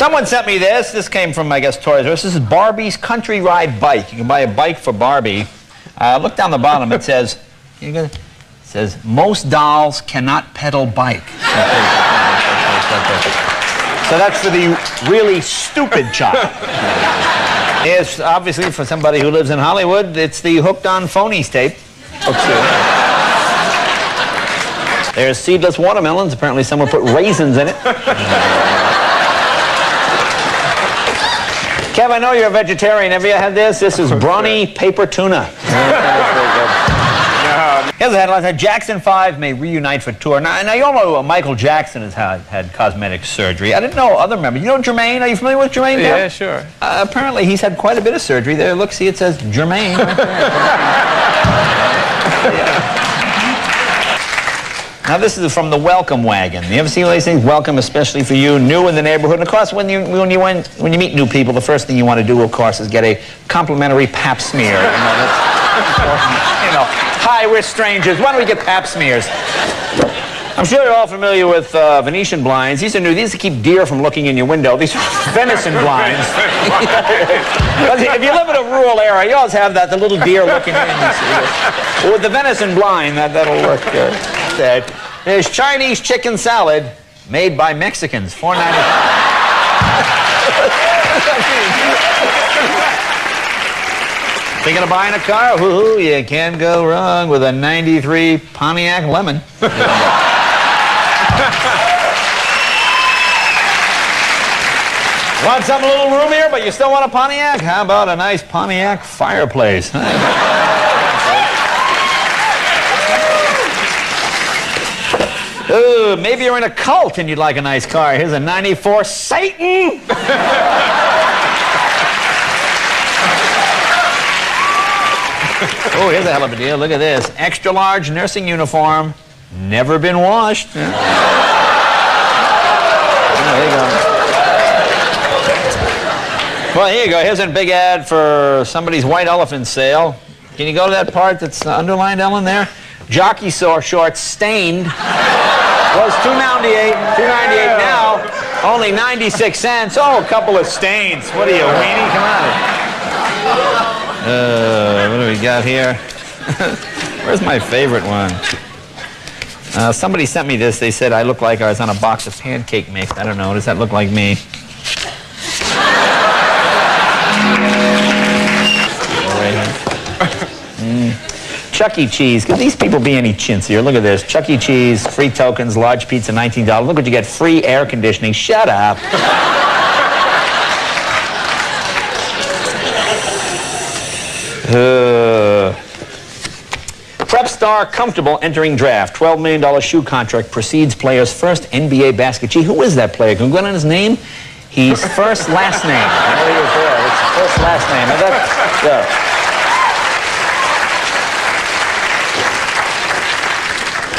Someone sent me this. This came from, I guess, Toys R Us. This is Barbie's Country Ride Bike. You can buy a bike for Barbie. Uh, look down the bottom. It says, it says, most dolls cannot pedal bike. So that's for the really stupid child. It's obviously for somebody who lives in Hollywood, it's the hooked on phonies tape. There's seedless watermelons. Apparently someone put raisins in it. Kev, I know you're a vegetarian. Have you had this? This is brawny paper tuna. Here's the headline. Jackson 5 may reunite for tour. Now, now you all know uh, Michael Jackson has had, had cosmetic surgery. I didn't know other members. You know Jermaine? Are you familiar with Jermaine? Yeah, sure. Uh, apparently he's had quite a bit of surgery. There, look, see, it says Jermaine right. Now this is from the Welcome Wagon. You ever see one of these things? Welcome, especially for you, new in the neighborhood. And of course, when you when you when, when you meet new people, the first thing you want to do, of course, is get a complimentary Pap smear. You know. You know, hi, we're strangers. Why don't we get Pap smears? I'm sure you're all familiar with uh, Venetian blinds. These are new. These keep deer from looking in your window. These are venison blinds. if you live in a rural area, you always have that, the little deer looking in. With the venison blind, that, that'll work. Uh, There's Chinese chicken salad made by Mexicans. Four ninety. Thinking of buying a car? Woohoo, you can't go wrong with a 93 Pontiac Lemon. Want something a little roomier, but you still want a Pontiac? How about a nice Pontiac fireplace? Ooh, maybe you're in a cult and you'd like a nice car. Here's a 94 Satan. oh, here's a hell of a deal. Look at this. Extra large nursing uniform. Never been washed. Oh, there you go. Well, here you go. Here's a big ad for somebody's white elephant sale. Can you go to that part that's underlined, Ellen, there? Jockey saw shorts stained. Was 298, 298 now, only 96 cents. Oh, a couple of stains. What are you, weenie? Come on. Uh, what do we got here? Where's my favorite one? Uh, somebody sent me this. They said I look like I was on a box of pancake mix. I don't know. Does that look like me? Mm. Chuck E. Cheese. Could these people be any chintzier? Look at this. Chuck E. Cheese, free tokens, large pizza, $19. Look what you get. Free air conditioning. Shut up. uh, Prep star comfortable entering draft. $12 million shoe contract precedes player's first NBA basket. Gee, who is that player? Can we go on his name? He's first last name. There he is there. It's first last name. That, yeah.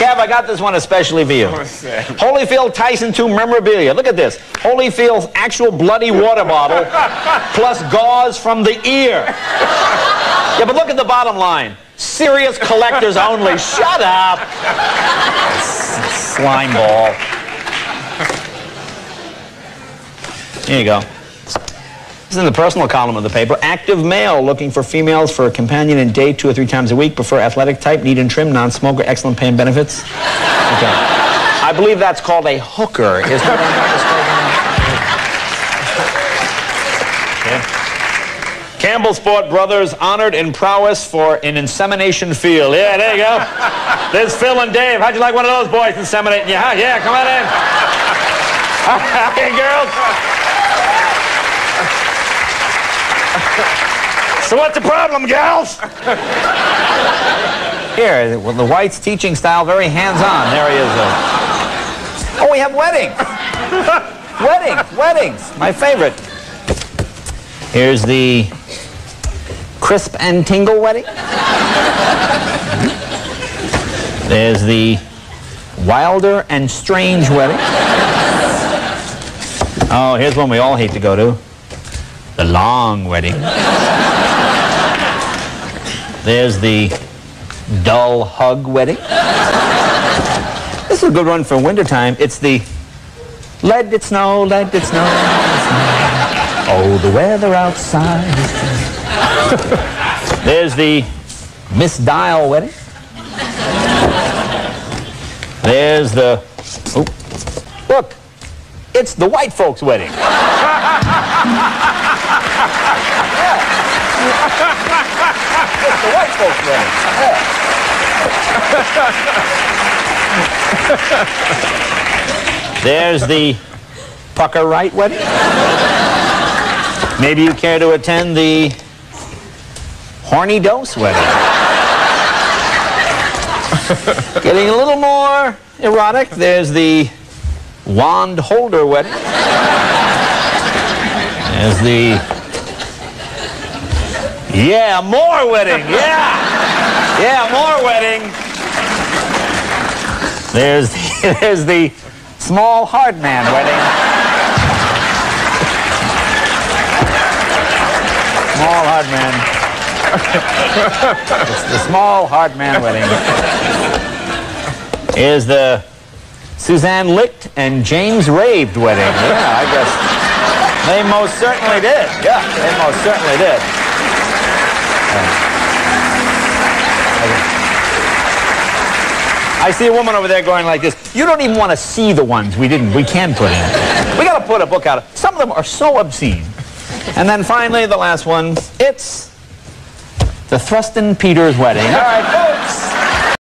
Kev, I got this one especially for you. Holyfield Tyson 2 memorabilia. Look at this. Holyfield's actual bloody water bottle plus gauze from the ear. Yeah, but look at the bottom line. Serious collectors only. Shut up. Slime ball. Here you go. This is in the personal column of the paper. Active male looking for females for a companion and date two or three times a week. Prefer athletic type, neat and trim, non-smoker, excellent pay and benefits. Okay. I believe that's called a hooker. Is that. Campbell Sport Brothers honored in prowess for an insemination field. Yeah, there you go. There's Phil and Dave. How'd you like one of those boys inseminating you? Huh? Yeah, come on in. Hey, girls. So what's the problem, gals? Here, well, the White's teaching style, very hands-on. There he is. Uh... Oh, we have weddings. weddings, weddings. My favorite. Here's the crisp and tingle wedding. There's the wilder and strange wedding. Oh, here's one we all hate to go to. The long wedding. There's the dull hug wedding. This is a good one for wintertime. It's the let it snow, let it snow. Oh, the weather outside. There's the Miss Dial wedding. There's the. Oh, look, it's the white folks' wedding. the white folks' wedding. There's the Pucker right wedding. Maybe you care to attend the Horny Dose wedding. Getting a little more erotic. There's the Wand Holder wedding. There's the yeah, more wedding. Yeah, yeah, more wedding. There's the, there's the small hard man wedding. Small hard man. it's the small hard man wedding. Is the Suzanne Licht and James Raved wedding. Yeah, I guess they most certainly did. Yeah, they most certainly did. I see a woman over there going like this. You don't even want to see the ones we didn't, we can put in. We got to put a book out. Some of them are so obscene. And then finally, the last one, it's the Thruston Peters wedding. All right.